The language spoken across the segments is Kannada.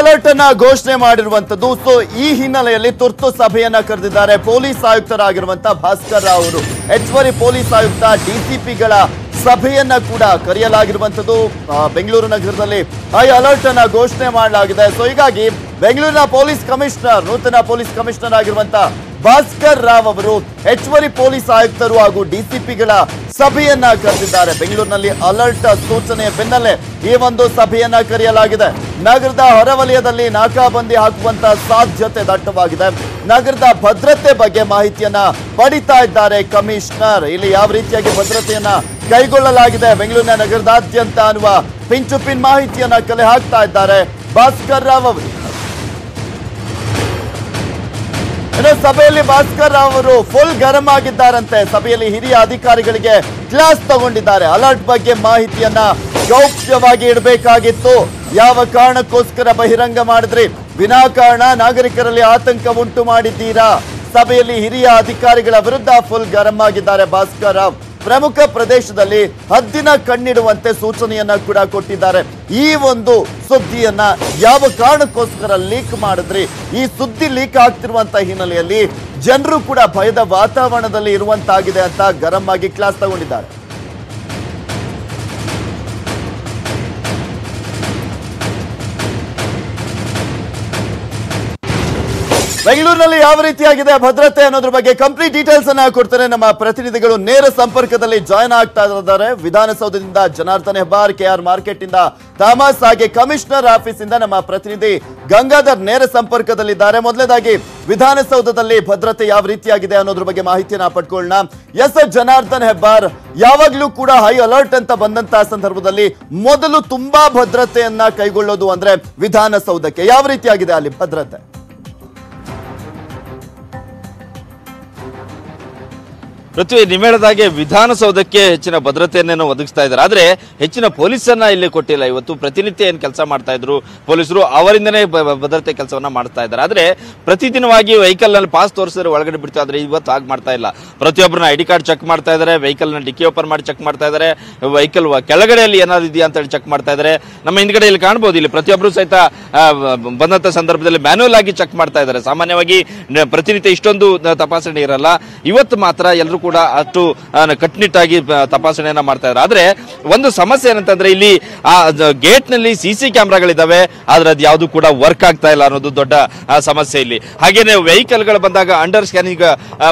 ಅಲರ್ಟ್ ಅನ್ನ ಘೋಷಣೆ ಮಾಡಿರುವಂತದ್ದು ಸೊ ಈ ಹಿನ್ನೆಲೆಯಲ್ಲಿ ತುರ್ತು ಸಭೆಯನ್ನ ಕರೆದಿದ್ದಾರೆ ಪೊಲೀಸ್ ಆಯುಕ್ತರಾಗಿರುವಂತಹ ಭಾಸ್ಕರ್ ರಾವ್ ಅವರು. ಹೆಚ್ಚುವರಿ ಪೊಲೀಸ್ ಆಯುಕ್ತ ಡಿಸಿಪಿಗಳ ಸಭೆಯನ್ನ ಕೂಡ ಕರೆಯಲಾಗಿರುವಂತದ್ದು ಬೆಂಗಳೂರು ನಗರದಲ್ಲಿ ಹೈ ಅಲರ್ಟ್ ಅನ್ನ ಘೋಷಣೆ ಮಾಡಲಾಗಿದೆ. ಸೊ ಹೀಗಾಗಿ ಬೆಂಗಳೂರಿನ ಪೊಲೀಸ್ ಕಮಿಷನರ್, ನೂತನ ಪೊಲೀಸ್ ಕಮಿಷನರ್ ಆಗಿರುವಂತಹ ಭಾಸ್ಕರ್ ರಾವ್ ಅವರು ಹೆಚ್ಚುವರಿ ಪೊಲೀಸ್ ಆಯುಕ್ತರು ಹಾಗೂ ಡಿಸಿಪಿಗಳ ಸಭೆಯನ್ನ ಕರೆದಿದ್ದಾರೆ. ಬೆಂಗಳೂರಿನಲ್ಲಿ ಅಲರ್ಟ್ ಸೂಚನೆಯ ಬೆನ್ನಲ್ಲೇ ಈ ಒಂದು ಸಭೆಯನ್ನ ಕರೆಯಲಾಗಿದೆ. ನಗರದ ಹೊರವಲಯದಲ್ಲಿ ನಾಕಾಬಂದಿ ಹಾಕುವಂತ ಸಾಧ್ಯತೆ ದಟ್ಟವಾಗಿದೆ. ನಗರದ ಭದ್ರತೆ ಬಗ್ಗೆ ಮಾಹಿತಿಯನ್ನ ಪಡಿತಾ ಇದ್ದಾರೆ ಕಮಿಷನರ್. ಇಲ್ಲಿ ಯಾವ ರೀತಿಯಾಗಿ ಭದ್ರತೆಯನ್ನ ಕೈಗೊಳ್ಳಲಾಗಿದೆ? ಬೆಂಗಳೂರಿನ ನಗರದಾದ್ಯಂತ ಅನ್ನುವ ಪಿಂಚುಪಿನ್ ಮಾಹಿತಿಯನ್ನ ಕಲೆ ಹಾಕ್ತಾ ಇದ್ದಾರೆ ಭಾಸ್ಕರ್ ರಾವ್ ಅವರು. ಇನ್ನು ಸಭೆಯಲ್ಲಿ ಭಾಸ್ಕರ್ ರಾವ್ ಅವರು ಫುಲ್ ಗರಂ ಆಗಿದ್ದಾರಂತೆ. ಸಭೆಯಲ್ಲಿ ಹಿರಿಯ ಅಧಿಕಾರಿಗಳಿಗೆ ಕ್ಲಾಸ್ ತಗೊಂಡಿದ್ದಾರೆ. ಅಲರ್ಟ್ ಬಗ್ಗೆ ಮಾಹಿತಿಯನ್ನ ಗೌಪ್ಯವಾಗಿ ಇಡಬೇಕಾಗಿತ್ತು. ಯಾವ ಕಾರಣಕ್ಕೋಸ್ಕರ ಬಹಿರಂಗ ಮಾಡಿದ್ರಿ? ವಿನಾಕಾರಣ ನಾಗರಿಕರಲ್ಲಿ ಆತಂಕ ಉಂಟು ಮಾಡಿದ್ದೀರಾ? ಸಭೆಯಲ್ಲಿ ಹಿರಿಯ ಅಧಿಕಾರಿಗಳ ವಿರುದ್ಧ ಫುಲ್ ಗರಂ ಆಗಿದ್ದಾರೆ ಭಾಸ್ಕರ್ ರಾವ್. ಪ್ರಮುಖ ಪ್ರದೇಶದಲ್ಲಿ ಹದ್ದಿನ ಕಣ್ಣಿಡುವಂತೆ ಸೂಚನೆಯನ್ನ ಕೂಡ ಕೊಟ್ಟಿದ್ದಾರೆ. ಈ ಒಂದು ಸುದ್ದಿಯನ್ನ ಯಾವ ಕಾರಣಕ್ಕೋಸ್ಕರ ಲೀಕ್ ಮಾಡಿದ್ರಿ? ಈ ಸುದ್ದಿ ಲೀಕ್ ಆಗ್ತಿರುವಂತ ಹಿನ್ನೆಲೆಯಲ್ಲಿ ಜನರು ಕೂಡ ಭಯದ ವಾತಾವರಣದಲ್ಲಿ ಇರುವಂತಾಗಿದೆ ಅಂತ ಗರಂ ಆಗಿ ಕ್ಲಾಸ್ ತಗೊಂಡಿದ್ದಾರೆ. ಬೆಂಗಳೂರಿನಲ್ಲಿ ಯಾವ ರೀತಿಯಾಗಿದೆ ಭದ್ರತೆ ಅನ್ನೋದ್ರ ಬಗ್ಗೆ ಕಂಪ್ಲೀಟ್ ಡೀಟೇಲ್ಸ್ ಅನ್ನ ಕೊಡ್ತಾರೆ ನಮ್ಮ ಪ್ರತಿನಿಧಿಗಳು ನೇರ ಸಂಪರ್ಕದಲ್ಲಿ ಜಾಯ್ನ್ ಆಗ್ತಾ ಇದ್ದಾರೆ. ವಿಧಾನಸೌಧದಿಂದ Janardhan Hebbar, K R market ಇಂದ ಥಾಮಸ್, ಹಾಗೆ ಕಮಿಷನರ್ ಆಫೀಸ್ ಇಂದ ನಮ್ಮ ಪ್ರತಿನಿಧಿ ಗಂಗಾಧರ್ ನೇರ ಸಂಪರ್ಕದಲ್ಲಿದ್ದಾರೆ. ಮೊದಲನೇದಾಗಿ ವಿಧಾನಸೌಧದಲ್ಲಿ ಭದ್ರತೆ ಯಾವ ರೀತಿಯಾಗಿದೆ ಅನ್ನೋದ್ರ ಬಗ್ಗೆ ಮಾಹಿತಿಯನ್ನ ಪಡ್ಕೊಳ್ಳೋಣ. ಎಸ್ ಜನಾರ್ದನ್ ಹೆಬ್ಬಾರ್, ಯಾವಾಗ್ಲೂ ಕೂಡ ಹೈ ಅಲರ್ಟ್ ಅಂತ ಬಂದಂತಹ ಸಂದರ್ಭದಲ್ಲಿ ಮೊದಲು ತುಂಬಾ ಭದ್ರತೆಯನ್ನ ಕೈಗೊಳ್ಳೋದು ಅಂದ್ರೆ ವಿಧಾನಸೌಧಕ್ಕೆ ಯಾವ ರೀತಿಯಾಗಿದೆ ಅಲ್ಲಿ ಭದ್ರತೆ? Thank you. ಪೃಥ್ವಿ ನೀವು ಹೇಳಿದಾಗೆ ವಿಧಾನಸೌಧಕ್ಕೆ ಹೆಚ್ಚಿನ ಭದ್ರತೆಯನ್ನೇನೋ ಒದಗಿಸ್ತಾ ಇದ್ದಾರೆ. ಆದರೆ ಹೆಚ್ಚಿನ ಪೊಲೀಸನ್ನ ಇಲ್ಲಿ ಕೊಟ್ಟಿಲ್ಲ. ಇವತ್ತು ಪ್ರತಿನಿತ್ಯ ಏನು ಕೆಲಸ ಮಾಡ್ತಾ ಇದ್ರು? ಪೊಲೀಸರು ಅವರಿಂದನೇ ಭದ್ರತೆ ಕೆಲಸವನ್ನ ಮಾಡ್ತಾ ಇದ್ದಾರೆ. ಆದರೆ ಪ್ರತಿದಿನವಾಗಿ ವೆಹಿಕಲ್ನಲ್ಲಿ ಪಾಸ್ ತೋರಿಸಿದ್ರೆ ಒಳಗಡೆ ಬಿಡ್ತಾ ಆದರೆ ಇವತ್ತು ಹಾಗೆ ಮಾಡ್ತಾ ಇಲ್ಲ. ಪ್ರತಿಯೊಬ್ಬರನ್ನ ಡಿ ಕಾರ್ಡ್ ಚೆಕ್ ಮಾಡ್ತಾ ಇದ್ದಾರೆ. ವೆಹಿಕಲ್ನ ಡಿಕ್ಕಿ ಓಪನ್ ಮಾಡಿ ಚೆಕ್ ಮಾಡ್ತಾ ಇದ್ದಾರೆ. ವೆಹಿಕಲ್ ಕೆಳಗಡೆಯಲ್ಲಿ ಏನಾದ್ರು ಇದೆಯಾ ಅಂತ ಹೇಳಿ ಚೆಕ್ ಮಾಡ್ತಾ ಇದ್ದಾರೆ. ನಮ್ಮ ಹಿಂದ್ಗಡೆ ಇಲ್ಲಿ ಕಾಣ್ಬೋದು. ಇಲ್ಲಿ ಪ್ರತಿಯೊಬ್ಬರು ಸಹಿತ ಆ, ಬ- ಬಂದಂತ ಸಂದರ್ಭದಲ್ಲಿ ಮ್ಯಾನ್ಯಲ್ ಆಗಿ ಚೆಕ್ ಮಾಡ್ತಾ ಇದ್ದಾರೆ. ಸಾಮಾನ್ಯವಾಗಿ ಪ್ರತಿನಿತ್ಯ ಇಷ್ಟೊಂದು ತಪಾಸಣೆ ಇರಲ್ಲ. ಇವತ್ತು ಮಾತ್ರ ಎಲ್ಲರೂ ಕೂಡ ಅಷ್ಟು ಕಟ್ಟುನಿಟ್ಟಾಗಿ ತಪಾಸಣೆಯನ್ನ ಮಾಡ್ತಾ ಇದ್ದಾರೆ ಆದ್ರೆ ಒಂದು ಸಮಸ್ಯೆ ಏನಂತಂದ್ರೆ ಇಲ್ಲಿ ಆ ಗೇಟ್ನಲ್ಲಿ ಸಿಸಿ ಕ್ಯಾಮೆರಾಗಳಿದಾವೆ. ಆದ್ರೆ ಅದು ಯಾವುದು ಕೂಡ ವರ್ಕ್ ಆಗ್ತಾ ಇಲ್ಲ ಅನ್ನೋದು ದೊಡ್ಡ ಸಮಸ್ಯೆ ಇಲ್ಲಿ. ಹಾಗೇನೆ ವೆಹಿಕಲ್ಗಳು ಬಂದಾಗ ಅಂಡರ್ ಸ್ಕ್ಯಾನಿಂಗ್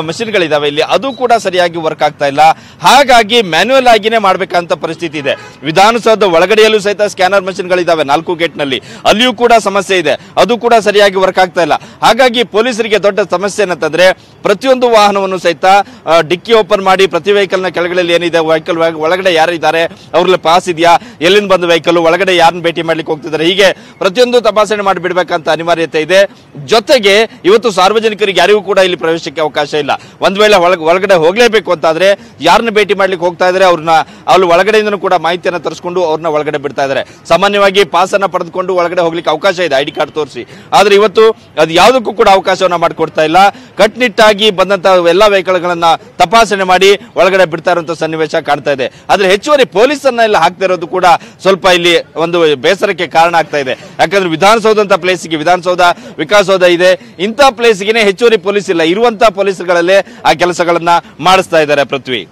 ಮಷಿನ್ ಗಳಿದಾವೆ ಇಲ್ಲಿ. ಅದು ಕೂಡ ಸರಿಯಾಗಿ ವರ್ಕ್ ಆಗ್ತಾ ಇಲ್ಲ. ಹಾಗಾಗಿ ಮ್ಯಾನುಯಲ್ ಆಗಿನೇ ಮಾಡ್ಬೇಕಂತ ಪರಿಸ್ಥಿತಿ ಇದೆ. ವಿಧಾನಸೌಧ ಒಳಗಡೆಯಲ್ಲೂ ಸಹಿತ ಸ್ಕ್ಯಾನರ್ ಮಷಿನ್ ಗಳಿದಾವೆ ನಾಲ್ಕು ಗೇಟ್ನಲ್ಲಿ ಅಲ್ಲಿಯೂ ಕೂಡ ಸಮಸ್ಯೆ ಇದೆ. ಅದು ಕೂಡ ಸರಿಯಾಗಿ ವರ್ಕ್ ಆಗ್ತಾ ಇಲ್ಲ. ಹಾಗಾಗಿ ಪೊಲೀಸರಿಗೆ ದೊಡ್ಡ ಸಮಸ್ಯೆ ಏನಂತಂದ್ರೆ ಪ್ರತಿಯೊಂದು ವಾಹನವನ್ನು ಸಹಿತ ಆ, ಡಿಕ್ಕಿ ಓಪನ್ ಮಾಡಿ ಪ್ರತಿ ವೆಹಿಕಲ್ನ ನ ಕೆಳಗಡೆ ಏನಿದೆ, ವೆಹಿಕಲ್ ಒಳಗಡೆ ಯಾರಿದ್ದಾರೆ ಅವ್ರಲ್ಲಿ ಪಾಸ್ ಇದೆಯಾ, ಎಲ್ಲಿಂದ ಬಂದ ವೆಹಿಕಲ್, ಒಳಗಡೆ ಯಾರನ್ನ ಭೇಟಿ ಮಾಡ್ಲಿಕ್ಕೆ ಹೋಗ್ತಿದ್ದಾರೆ, ಹೀಗೆ ಪ್ರತಿಯೊಂದು ತಪಾಸಣೆ ಮಾಡಿ ಬಿಡ್ಬೇಕಂತ ಅನಿವಾರ್ಯತೆ ಇದೆ. ಜೊತೆಗೆ ಇವತ್ತು ಸಾರ್ವಜನಿಕರಿಗೆ ಯಾರಿಗೂ ಕೂಡ ಇಲ್ಲಿ ಪ್ರವೇಶಕ್ಕೆ ಅವಕಾಶ ಇಲ್ಲ. ಒಂದ್ ವೇಳೆ ಒಳಗ್- ಒಳಗಡೆ ಹೋಗ್ಲೇಬೇಕು ಅಂತಾದ್ರೆ ಯಾರನ್ನ ಭೇಟಿ ಮಾಡ್ಲಿಕ್ಕೆ ಹೋಗ್ತಾ ಇದ್ರೆ ಅವ್ರನ್ನ ಅಲ್ಲಿ ಒಳಗಡೆಯಿಂದನೂ ಕೂಡ ಮಾಹಿತಿಯನ್ನ ತರಿಸ್ಕೊಂಡು ಅವ್ರನ್ನ ಒಳಗಡೆ ಬಿಡ್ತಾ ಇದ್ದಾರೆ. ಸಾಮಾನ್ಯವಾಗಿ ಪಾಸ್ ಅನ್ನ ಪಡೆದುಕೊಂಡು ಒಳಗಡೆ ಹೋಗ್ಲಿಕ್ಕೆ ಅವಕಾಶ ಇದೆ, ಐಡಿ ಕಾರ್ಡ್ ತೋರಿಸಿ. ಆದ್ರೆ ಇವತ್ತು ಅದು ಯಾವುದಕ್ಕೂ ಕೂಡ ಅವಕಾಶವನ್ನ ಮಾಡಿಕೊಡ್ತಾ ಇಲ್ಲ. ಕಟ್ನಿಟ್ಟಾಗಿ ಬಂದಂತ ಎಲ್ಲಾ ವೆಹಿಕಲ್ ಗಳನ್ನ ತಪಾಸಣೆ ಮಾಡಿ ಒಳಗಡೆ ಬಿಡ್ತಾ ಇರುವಂತಹ ಸನ್ನಿವೇಶ ಕಾಣ್ತಾ ಇದೆ. ಆದ್ರೆ ಹೆಚ್ಚುವರಿ ಪೊಲೀಸನ್ನ ಎಲ್ಲ ಹಾಕ್ತಾ ಇರೋದು ಕೂಡ ಸ್ವಲ್ಪ ಇಲ್ಲಿ ಒಂದು ಬೇಸರಕ್ಕೆ ಕಾರಣ ಆಗ್ತಾ ಇದೆ. ಯಾಕಂದ್ರೆ ವಿಧಾನಸೌಧ ಅಂತ ಪ್ಲೇಸ್ಗೆ ವಿಧಾನಸೌಧ, ವಿಕಾಸಸೌಧ ಇದೆ. ಇಂಥ ಪ್ಲೇಸ್ಗೆ ಹೆಚ್ಚುವರಿ ಪೊಲೀಸ್ ಇಲ್ಲ. ಇರುವಂತ ಪೊಲೀಸ್ಗಳಲ್ಲೇ ಆ ಕೆಲಸಗಳನ್ನ ಮಾಡಿಸ್ತಾ ಇದ್ದಾರೆ ಪೃಥ್ವಿ.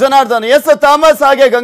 ಜನಾರ್ದನ್ ಎಸ್ ತಾಮಸ್ ಹಾಗೆ